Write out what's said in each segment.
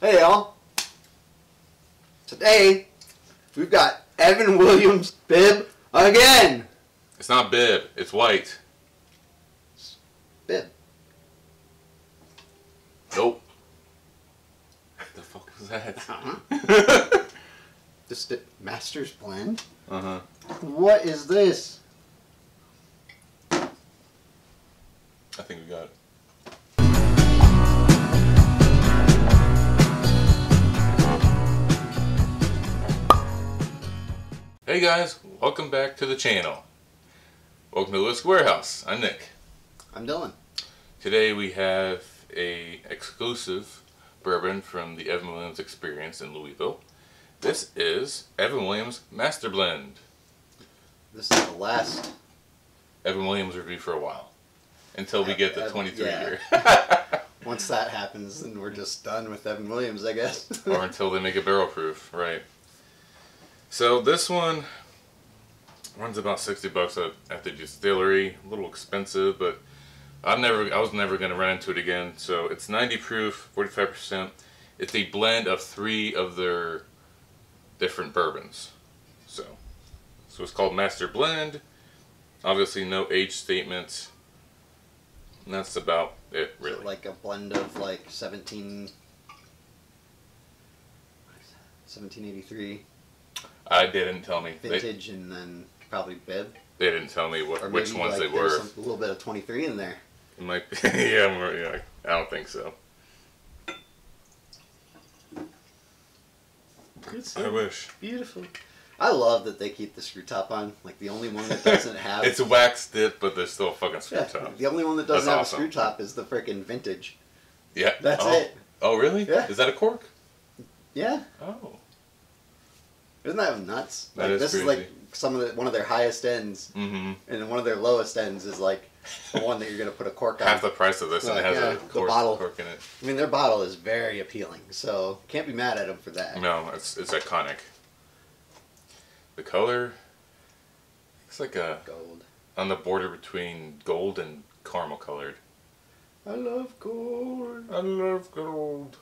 Hey y'all. Today we've got Evan Williams bib again. It's not bib. It's white. Bib. Nope. What the fuck was that? huh This the Master's Blend. uh huh. What is this? I think we got it. Hey guys, welcome back to the channel. Welcome to Lewis Warehouse. I'm Nick. I'm Dylan. Today we have a exclusive bourbon from the Evan Williams Experience in Louisville. This is Evan Williams Master Blend. This is the last. Evan Williams review for a while until we get the Ev- 23 yeah. year, Once that happens, then we're just done with Evan Williams, I guess. or until they make it barrel proof, right? So this one runs about 60 bucks at, at the distillery. A little expensive, but I'm never I was never gonna run into it again. So it's 90 proof, 45 percent. It's a blend of three of their different bourbons. So so it's called Master Blend. Obviously no age statements. And that's about it really. like a blend of like 17. 1783 I didn't tell me. They, vintage and then probably bib. they didn't tell me what which maybe, ones like, they were. some- a little bit of 23 in there. It might be, yeah, more, yeah. I don't think so. It's I wish. beautiful. I love that they keep the screw top on. Like the only one that doesn't have. It's a wax dip, but there's still a fucking screw yeah, top. the only one that doesn't That's have awesome. a screw top is the freaking vintage. Yeah. That's oh. it. Oh, really? Yeah. Is that a cork? Yeah, Oh. Isn't that nuts? That like is this is like some of the one of their highest ends, Mm-hmm. and then one of their lowest ends is like the one that you're gonna put a cork on. Half the price of this, and it has Yeah, a cork, bottle. cork in it. I mean, their bottle is very appealing, so can't be mad at them for that. No, it's it's iconic. The color, it's like a Gold. on the border between gold and caramel colored. I love gold. I love gold.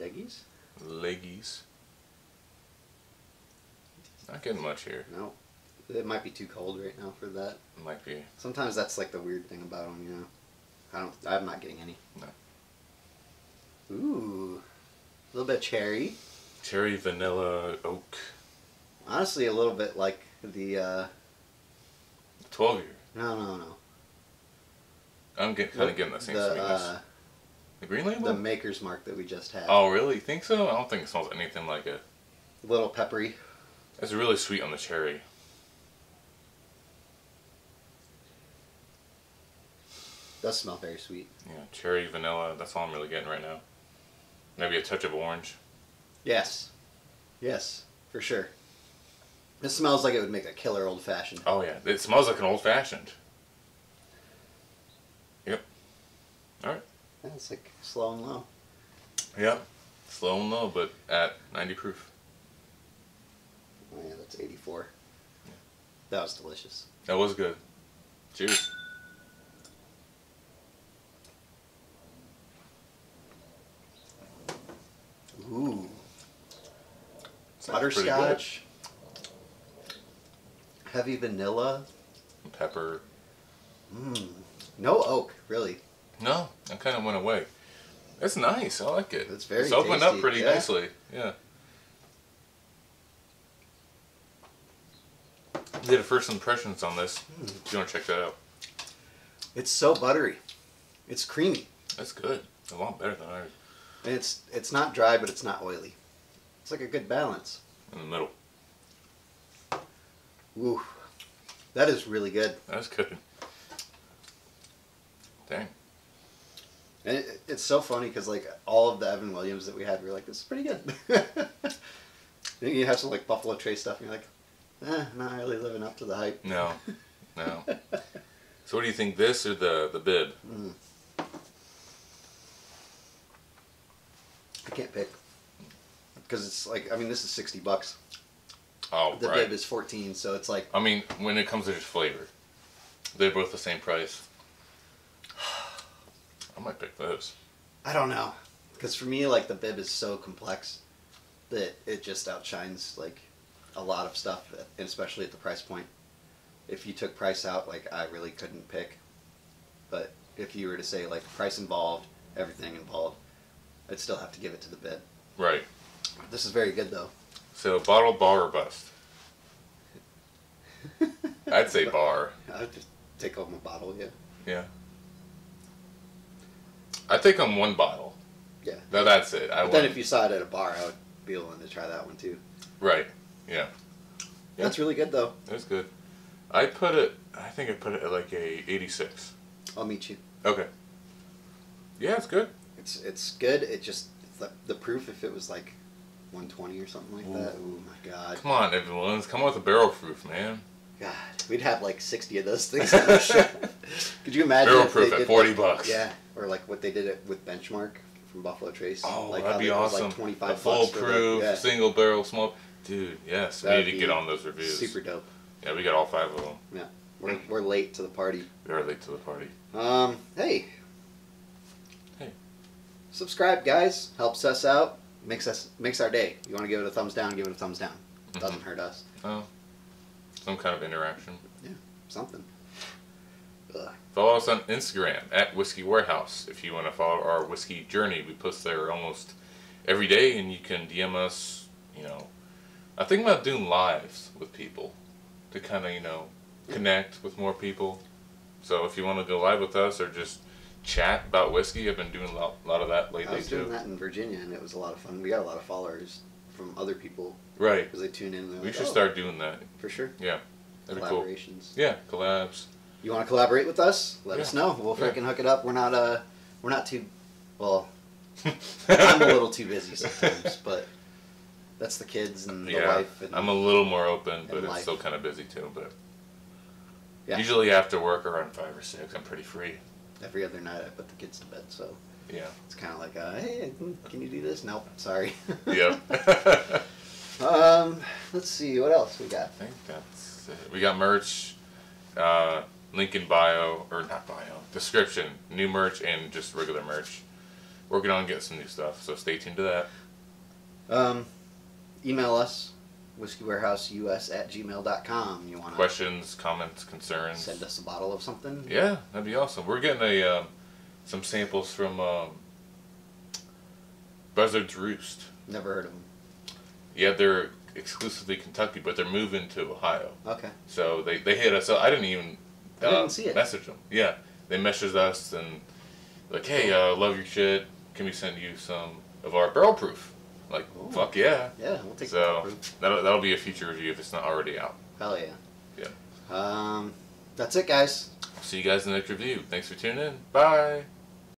Leggies? Leggies. Not getting much here. No, it might be too cold right now for that. It Might be. Sometimes that's like the weird thing about them, you know. I don't. I'm not getting any. No. Ooh, a little bit of cherry. Cherry vanilla oak. Honestly, a little bit like the. uh 12 year. No, no, no. I'm get, kind of getting the same the, sweetness. uh, the green label? the Maker's Mark that we just had. oh, really? You think so? I don't think it smells anything like it. A little peppery. It's really sweet on the cherry. Does smell very sweet. Yeah, cherry, vanilla. That's all I'm really getting right now. Maybe a touch of orange. Yes. Yes, for sure. It smells like it would make a killer old fashioned. Oh, yeah. It smells like an old fashioned. Yep. Alright. Yeah, it's like slow and low. Yep. Slow and low, but at 90 proof. Yeah, that's 84. That was delicious. That was good. Cheers. Ooh. Sounds. Butterscotch. Heavy vanilla. Pepper. Mmm. No oak, really. No, I kind of went away. It's nice. I like it. It's very It's opened up pretty yeah. nicely. Yeah. Did a first impressions on this. If you want to check that out, It's so buttery. It's creamy. that's good. A lot better than ours. And it's it's not dry, but it's not oily. It's like a good balance. In the middle. Ooh. That is really good. That's good. Dang. And it, it's so funny because like all of the Evan Williams that we had, we were like, this is pretty good. then you have some like Buffalo Trace stuff, and you're like, eh, not really living up to the hype. No. No. so what do you think? This or the the bib? Mm. I can't pick because it's like I mean this is sixty bucks. Oh, The right. bib is fourteen, so it's like I mean, when it comes to just flavor, they're both the same price. I might pick those. I don't know Because for me, like the bib is so complex that it just outshines like a lot of stuff, and especially at the price point. If you took price out, like I really couldn't pick. But if you were to say like price involved, everything involved, I'd still have to give it to the bib. Right. This is very good though. So bottle, bar, or bust? I'd say bar. I would just take home a bottle, yeah. Yeah. I think I'm one bottle. Yeah. No, that's it. I But then if you saw it at a bar, I would be willing to try that one too. right. Yeah. Yeah. That's really good though. That's good. I put it. I think I put it at like a 86. I'll meet you. Okay. Yeah, it's good. It's it's good. It just like the proof if it was like 120 or something like that. Oh my god. Come on, everyone. Come on with a barrel proof, man. God, we'd have like 60 of those things on the. Could you imagine? Barrel proof at 40 like- bucks. Yeah, or like what they did it with Benchmark from Buffalo Trace. Oh, like that'd be awesome. Like 25 a bucks for the- yeah, single barrel, small. Dude, yes, we That'd need to get on those reviews. Super dope. Yeah, we got all five of them. Yeah, we're, we're late to the party. We are late to the party. Um, hey. Hey. Subscribe, guys. Helps us out. Makes us makes our day. You want to give it a thumbs down? Give it a thumbs down. Doesn't hurt us. Oh, some kind of interaction. Yeah, something. Ugh. Follow us on Instagram at Whiskey Warehouse if you want to follow our whiskey journey. We post there almost every day, and you can DM us. You know, I think about doing lives with people to kind of you know connect with more people. So if you want to go live with us or just chat about whiskey, I've been doing a lot, lot of that lately. I lately was doing too. that in Virginia, and it was a lot of fun. We got a lot of followers from other people Right. because they tune in. We like, should "Oh, start doing that. for sure. Yeah. That'd be cool. Collaborations. Yeah, collabs. You want to collaborate with us? Let us know. We'll Yeah. freaking hook it up. We're not uh, we're not too. Well, I'm a little too busy sometimes, but that's the kids and the yeah, wife. And I'm a little more open, but and it's still kind of busy too. But Yeah. usually after work around five or six, I'm pretty free. every other night I put the kids to bed, so Yeah. it's kind of like, uh, hey, can you do this? Nope, sorry. Yep. I um, let's see what else we got. I think that's it. We got merch, uh, link in bio or not bio description, new merch and just regular merch. Working on getting some new stuff, so stay tuned to that. Um, email us whiskeywarehouseus at gmail.com. You want Questions, comments, concerns. send us a bottle of something? Yeah, that'd be awesome. We're getting a um, some samples from um, Buzzard's Roost. Never heard of them. Yeah, they're exclusively Kentucky, but they're moving to Ohio. Okay. So they, they hit us up. I didn't even I uh, didn't see it. message them. Yeah, they messaged us and like, hey, uh, love your shit. Can we send you some of our barrel proof? Like, Ooh. fuck yeah. Yeah, we'll take So that. that'll that'll be a future review if it's not already out. Hell yeah. Yeah. Um, that's it, guys. See you guys in the next review. Thanks for tuning in. Bye.